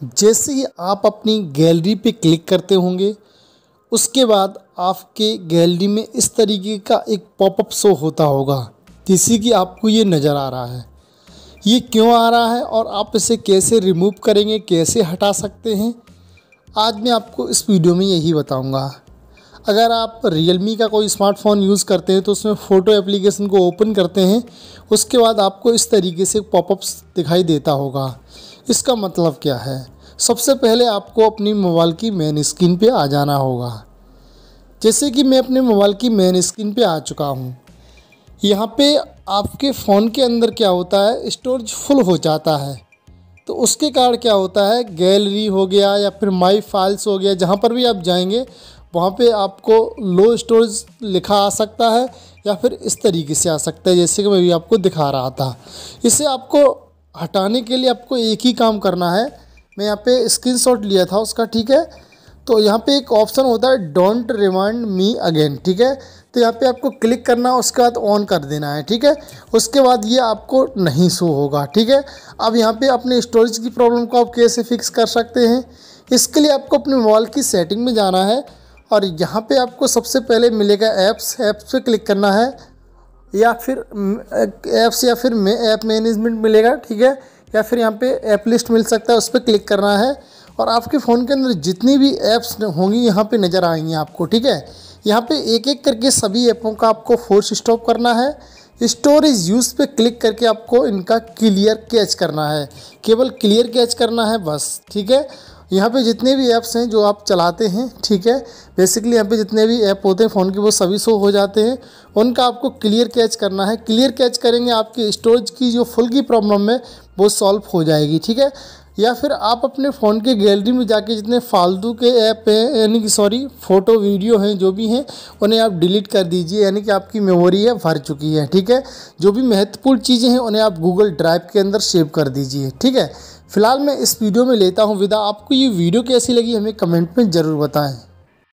जैसे ही आप अपनी गैलरी पे क्लिक करते होंगे, उसके बाद आपके गैलरी में इस तरीके का एक पॉपअप शो होता होगा जैसे कि आपको ये नज़र आ रहा है। ये क्यों आ रहा है और आप इसे कैसे रिमूव करेंगे, कैसे हटा सकते हैं, आज मैं आपको इस वीडियो में यही बताऊँगा। अगर आप रियलमी का कोई स्मार्टफ़ोन यूज़ करते हैं तो उसमें फ़ोटो एप्लीकेशन को ओपन करते हैं, उसके बाद आपको इस तरीके से पॉपअप्स दिखाई देता होगा। इसका मतलब क्या है? सबसे पहले आपको अपनी मोबाइल की मेन स्क्रीन पे आ जाना होगा। जैसे कि मैं अपने मोबाइल की मेन स्क्रीन पे आ चुका हूँ। यहाँ पे आपके फ़ोन के अंदर क्या होता है? स्टोरेज फुल हो जाता है। तो उसके कारण क्या होता है? गैलरी हो गया या फिर माई फाइल्स हो गया, जहाँ पर भी आप जाएँगे, वहाँ पे आपको लो स्टोरेज लिखा आ सकता है या फिर इस तरीके से आ सकता है, जैसे कि मैं भी आपको दिखा रहा था। इसे आपको हटाने के लिए आपको एक ही काम करना है। मैं यहाँ पे स्क्रीनशॉट लिया था उसका, ठीक है? तो यहाँ पे एक ऑप्शन होता है डोंट रिमाइंड मी अगेन ठीक है? तो यहाँ पे आपको क्लिक करना है, उसके बाद ऑन कर देना है, ठीक है? उसके बाद ये आपको नहीं शो होगा, ठीक है? अब यहाँ पे अपने स्टोरेज की प्रॉब्लम को आप कैसे फिक्स कर सकते हैं? इसके लिए आपको अपने मोबाइल की सेटिंग में जाना है और यहाँ पे आपको सबसे पहले मिलेगा ऐप्स ऐप्स पे क्लिक करना है। या फिर ऐप्स या फिर ऐप मैनेजमेंट मिलेगा, ठीक है? या फिर यहाँ पे ऐप लिस्ट मिल सकता है, उस पर क्लिक करना है। और आपके फ़ोन के अंदर जितनी भी ऐप्स होंगी, यहाँ पे नज़र आएँगी आपको, ठीक है? यहाँ पे एक एक करके सभी ऐपों का आपको फोर्स स्टॉप करना है। स्टोरेज यूज़ पे क्लिक करके आपको इनका क्लियर कैच करना है। केवल क्लियर कैच करना है, बस, ठीक है? यहाँ पे जितने भी ऐप्स हैं जो आप चलाते हैं, ठीक है? बेसिकली यहाँ पे जितने भी ऐप होते हैं फ़ोन के वो सभी शो हो जाते हैं। उनका आपको क्लियर कैच करना है। क्लियर कैच करेंगे, आपकी स्टोरेज की जो फुल की प्रॉब्लम है, वो सॉल्व हो जाएगी, ठीक है? या फिर आप अपने फ़ोन के गैलरी में जाके जितने फालतू के ऐप हैं, यानी कि सॉरी फ़ोटो वीडियो हैं, जो भी हैं, उन्हें आप डिलीट कर दीजिए, यानी कि आपकी मेमोरी है, भर चुकी है, ठीक है? जो भी महत्वपूर्ण चीज़ें हैं, उन्हें आप गूगल ड्राइव के अंदर सेव कर दीजिए, ठीक है? फ़िलहाल मैं इस वीडियो में लेता हूँ। विदा, आपको ये वीडियो कैसी लगी हमें कमेंट में ज़रूर बताएँ।